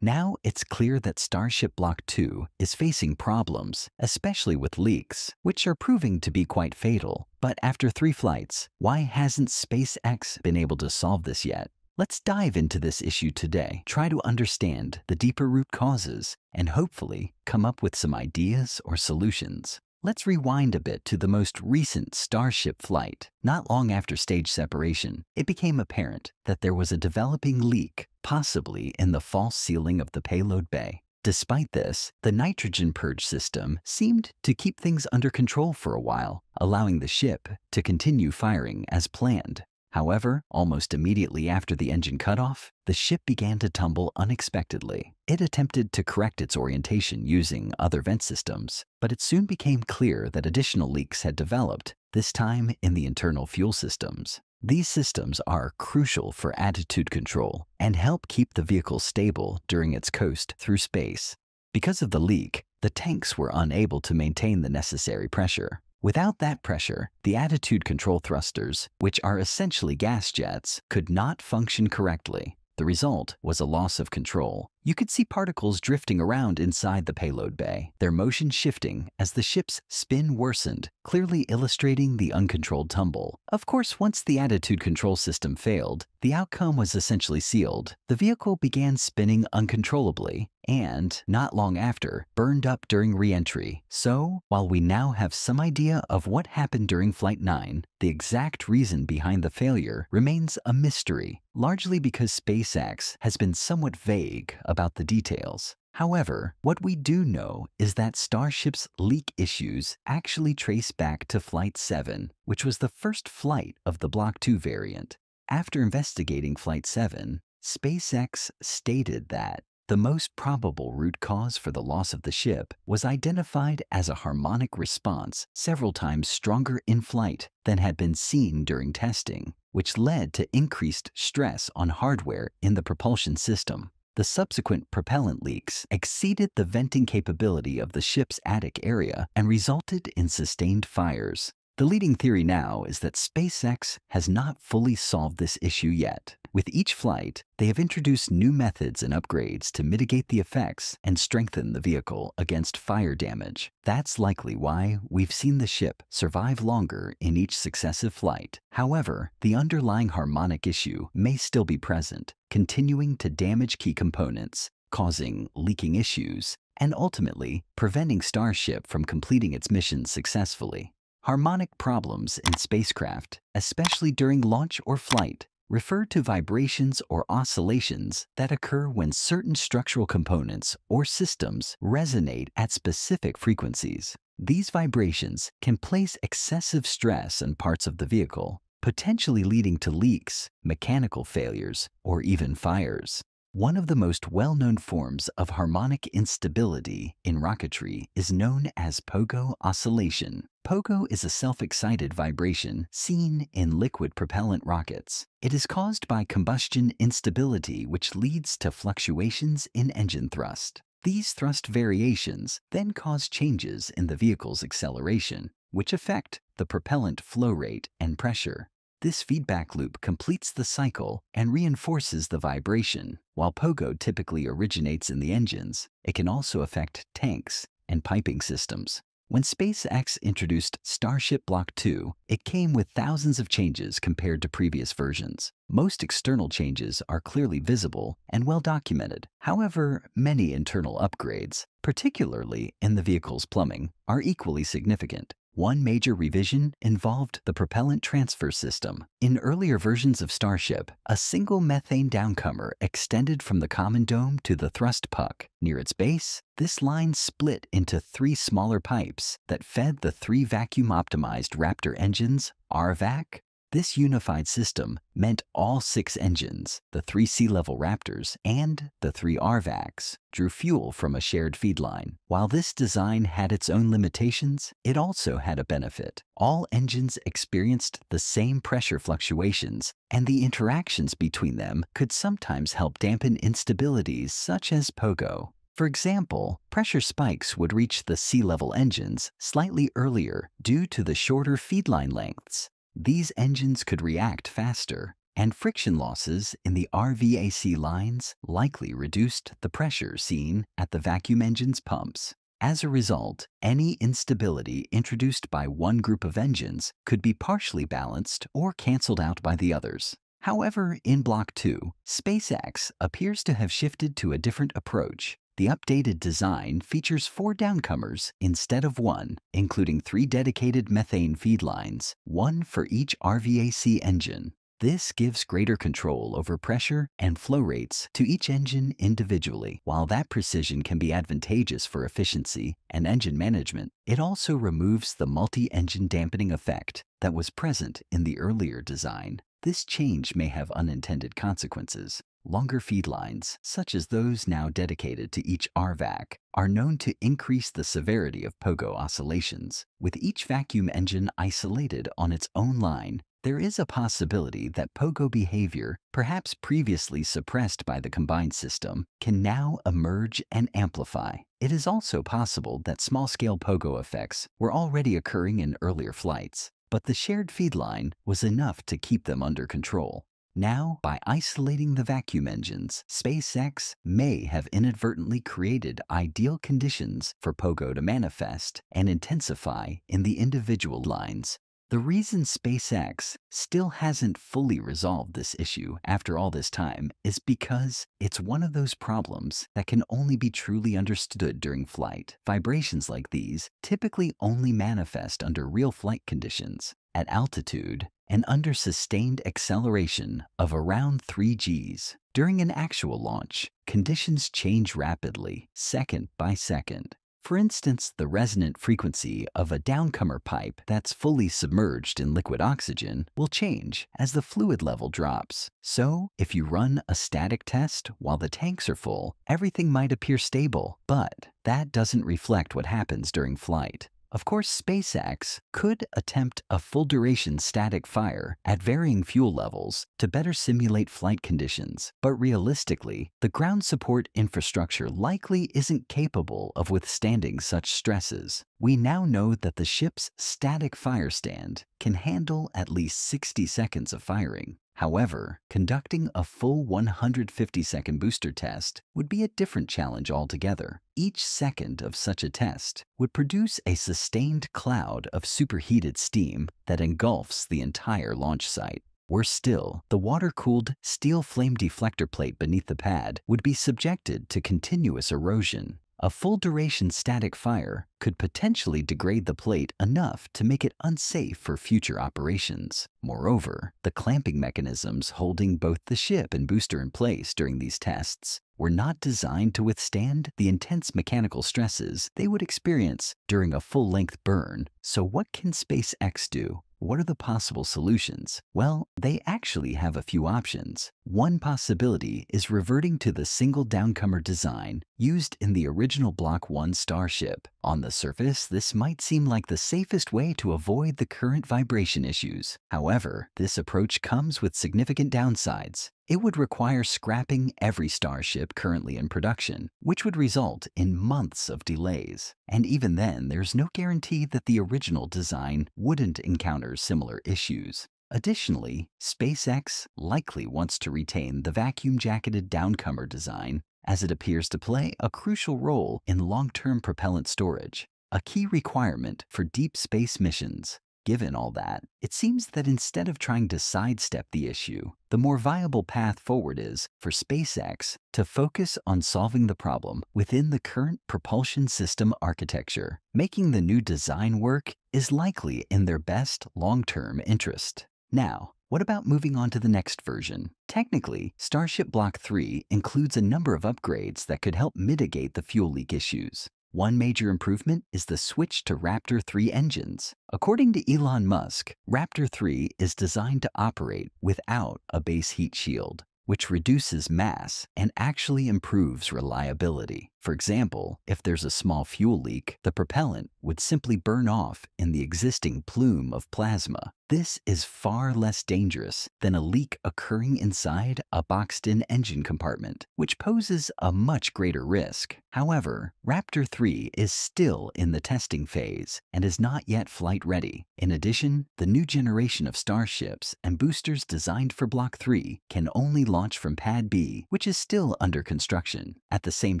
Now it's clear that Starship Block 2 is facing problems, especially with leaks, which are proving to be quite fatal. But after three flights, why hasn't SpaceX been able to solve this yet? Let's dive into this issue today, try to understand the deeper root causes, and hopefully come up with some ideas or solutions. Let's rewind a bit to the most recent Starship flight. Not long after stage separation, it became apparent that there was a developing leak, possibly in the false ceiling of the payload bay. Despite this, the nitrogen purge system seemed to keep things under control for a while, allowing the ship to continue firing as planned. However, almost immediately after the engine cutoff, the ship began to tumble unexpectedly. It attempted to correct its orientation using other vent systems, but it soon became clear that additional leaks had developed, this time in the internal fuel systems. These systems are crucial for attitude control and help keep the vehicle stable during its coast through space. Because of the leak, the tanks were unable to maintain the necessary pressure. Without that pressure, the attitude control thrusters, which are essentially gas jets, could not function correctly. The result was a loss of control. You could see particles drifting around inside the payload bay, their motion shifting as the ship's spin worsened, clearly illustrating the uncontrolled tumble. Of course, once the attitude control system failed, the outcome was essentially sealed. The vehicle began spinning uncontrollably and, not long after, burned up during reentry. So, while we now have some idea of what happened during Flight 9, the exact reason behind the failure remains a mystery, largely because SpaceX has been somewhat vague about the details. However, what we do know is that Starship's leak issues actually trace back to Flight 7, which was the first flight of the Block 2 variant. After investigating Flight 7, SpaceX stated that the most probable root cause for the loss of the ship was identified as a harmonic response several times stronger in flight than had been seen during testing, which led to increased stress on hardware in the propulsion system. The subsequent propellant leaks exceeded the venting capability of the ship's attic area and resulted in sustained fires. The leading theory now is that SpaceX has not fully solved this issue yet. With each flight, they have introduced new methods and upgrades to mitigate the effects and strengthen the vehicle against fire damage. That's likely why we've seen the ship survive longer in each successive flight. However, the underlying harmonic issue may still be present, continuing to damage key components, causing leaking issues, and ultimately preventing Starship from completing its mission successfully. Harmonic problems in spacecraft, especially during launch or flight, refer to vibrations or oscillations that occur when certain structural components or systems resonate at specific frequencies. These vibrations can place excessive stress on parts of the vehicle, potentially leading to leaks, mechanical failures, or even fires. One of the most well-known forms of harmonic instability in rocketry is known as pogo oscillation. Pogo is a self-excited vibration seen in liquid propellant rockets. It is caused by combustion instability which leads to fluctuations in engine thrust. These thrust variations then cause changes in the vehicle's acceleration, which affect the propellant flow rate and pressure. This feedback loop completes the cycle and reinforces the vibration. While pogo typically originates in the engines, it can also affect tanks and piping systems. When SpaceX introduced Starship Block 2, it came with thousands of changes compared to previous versions. Most external changes are clearly visible and well documented. However, many internal upgrades, particularly in the vehicle's plumbing, are equally significant. One major revision involved the propellant transfer system. In earlier versions of Starship, a single methane downcomer extended from the common dome to the thrust puck. Near its base, this line split into three smaller pipes that fed the three vacuum-optimized Raptor engines, RVAC, this unified system meant all six engines, the three sea level Raptors and the three RVACs, drew fuel from a shared feed line. While this design had its own limitations, it also had a benefit. All engines experienced the same pressure fluctuations, and the interactions between them could sometimes help dampen instabilities such as pogo. For example, pressure spikes would reach the sea level engines slightly earlier due to the shorter feed line lengths. These engines could react faster, and friction losses in the RVAC lines likely reduced the pressure seen at the vacuum engine's pumps. As a result, any instability introduced by one group of engines could be partially balanced or canceled out by the others. However, in Block 2, SpaceX appears to have shifted to a different approach. The updated design features four downcomers instead of one, including three dedicated methane feed lines, one for each RVAC engine. This gives greater control over pressure and flow rates to each engine individually. While that precision can be advantageous for efficiency and engine management, it also removes the multi-engine dampening effect that was present in the earlier design. This change may have unintended consequences. Longer feed lines, such as those now dedicated to each RVAC, are known to increase the severity of pogo oscillations. With each vacuum engine isolated on its own line, there is a possibility that pogo behavior, perhaps previously suppressed by the combined system, can now emerge and amplify. It is also possible that small-scale pogo effects were already occurring in earlier flights, but the shared feed line was enough to keep them under control. Now, by isolating the vacuum engines, SpaceX may have inadvertently created ideal conditions for pogo to manifest and intensify in the individual lines. The reason SpaceX still hasn't fully resolved this issue after all this time is because it's one of those problems that can only be truly understood during flight. Vibrations like these typically only manifest under real flight conditions, at altitude, and under sustained acceleration of around 3 Gs. During an actual launch, conditions change rapidly, second by second. For instance, the resonant frequency of a downcomer pipe that's fully submerged in liquid oxygen will change as the fluid level drops. So, if you run a static test while the tanks are full, everything might appear stable, but that doesn't reflect what happens during flight. Of course, SpaceX could attempt a full-duration static fire at varying fuel levels to better simulate flight conditions, but realistically, the ground support infrastructure likely isn't capable of withstanding such stresses. We now know that the ship's static fire stand can handle at least 60 seconds of firing. However, conducting a full 150 second booster test would be a different challenge altogether. Each second of such a test would produce a sustained cloud of superheated steam that engulfs the entire launch site. Worse still, the water-cooled steel flame deflector plate beneath the pad would be subjected to continuous erosion, a full duration static fire could potentially degrade the plate enough to make it unsafe for future operations. Moreover, the clamping mechanisms holding both the ship and booster in place during these tests were not designed to withstand the intense mechanical stresses they would experience during a full-length burn. So what can SpaceX do? What are the possible solutions? Well, they actually have a few options. One possibility is reverting to the single downcomer design used in the original Block 1 Starship. On the surface, this might seem like the safest way to avoid the current vibration issues. However, this approach comes with significant downsides. It would require scrapping every Starship currently in production, which would result in months of delays. And even then, there's no guarantee that the original design wouldn't encounter similar issues. Additionally, SpaceX likely wants to retain the vacuum-jacketed downcomer design as it appears to play a crucial role in long-term propellant storage, a key requirement for deep space missions. Given all that, it seems that instead of trying to sidestep the issue, the more viable path forward is for SpaceX to focus on solving the problem within the current propulsion system architecture. Making the new design work is likely in their best long-term interest. Now, what about moving on to the next version? Technically, Starship Block 3 includes a number of upgrades that could help mitigate the fuel leak issues. One major improvement is the switch to Raptor 3 engines. According to Elon Musk, Raptor 3 is designed to operate without a base heat shield, which reduces mass and actually improves reliability. For example, if there's a small fuel leak, the propellant would simply burn off in the existing plume of plasma. This is far less dangerous than a leak occurring inside a boxed-in engine compartment, which poses a much greater risk. However, Raptor 3 is still in the testing phase and is not yet flight ready. In addition, the new generation of Starships and boosters designed for Block 3 can only launch from Pad B, which is still under construction. At the same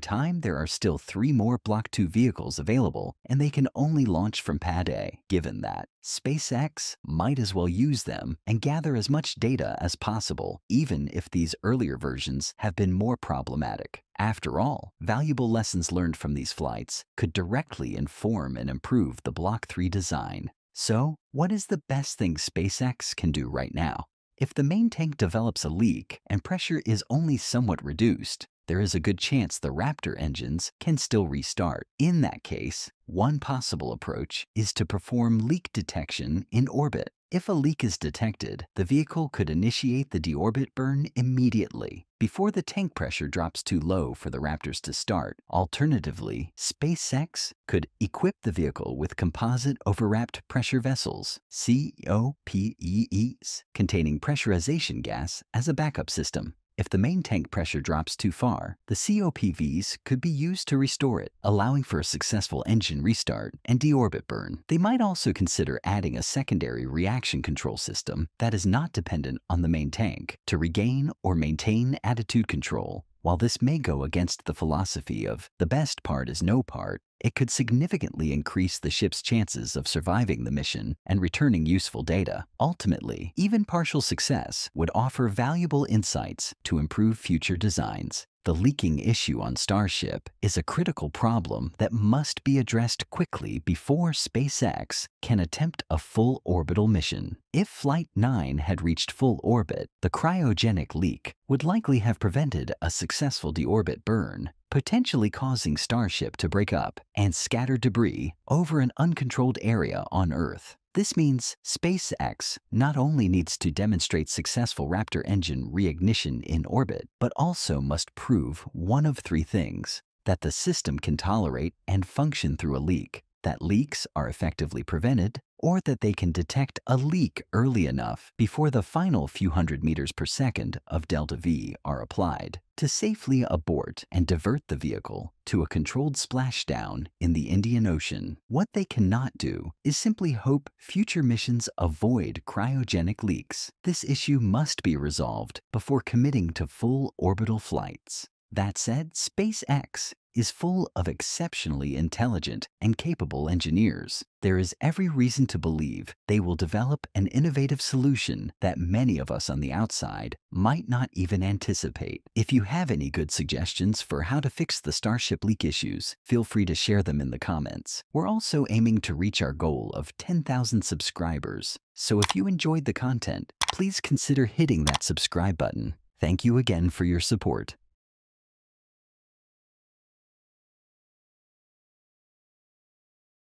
time, there are still three more Block 2 vehicles available, and they can only launch from Pad A. Given that, SpaceX might as well use them and gather as much data as possible, even if these earlier versions have been more problematic. After all, valuable lessons learned from these flights could directly inform and improve the Block 3 design. So, what is the best thing SpaceX can do right now? If the main tank develops a leak and pressure is only somewhat reduced, there is a good chance the Raptor engines can still restart. In that case, one possible approach is to perform leak detection in orbit. If a leak is detected, the vehicle could initiate the deorbit burn immediately, before the tank pressure drops too low for the Raptors to start. Alternatively, SpaceX could equip the vehicle with composite overwrapped pressure vessels, COPVs, containing pressurization gas as a backup system. If the main tank pressure drops too far, the COPVs could be used to restore it, allowing for a successful engine restart and deorbit burn. They might also consider adding a secondary reaction control system that is not dependent on the main tank to regain or maintain attitude control. While this may go against the philosophy of the best part is no part, it could significantly increase the ship's chances of surviving the mission and returning useful data. Ultimately, even partial success would offer valuable insights to improve future designs. The leaking issue on Starship is a critical problem that must be addressed quickly before SpaceX can attempt a full orbital mission. If Flight 9 had reached full orbit, the cryogenic leak would likely have prevented a successful deorbit burn, potentially causing Starship to break up and scatter debris over an uncontrolled area on Earth. This means SpaceX not only needs to demonstrate successful Raptor engine reignition in orbit, but also must prove one of three things that the system can tolerate and function through a leak, that leaks are effectively prevented, or that they can detect a leak early enough before the final few hundred meters per second of delta V are applied to safely abort and divert the vehicle to a controlled splashdown in the Indian Ocean. What they cannot do is simply hope future missions avoid cryogenic leaks. This issue must be resolved before committing to full orbital flights. That said, SpaceX is full of exceptionally intelligent and capable engineers. There is every reason to believe they will develop an innovative solution that many of us on the outside might not even anticipate. If you have any good suggestions for how to fix the Starship leak issues, feel free to share them in the comments. We're also aiming to reach our goal of 10,000 subscribers. So if you enjoyed the content, please consider hitting that subscribe button. Thank you again for your support.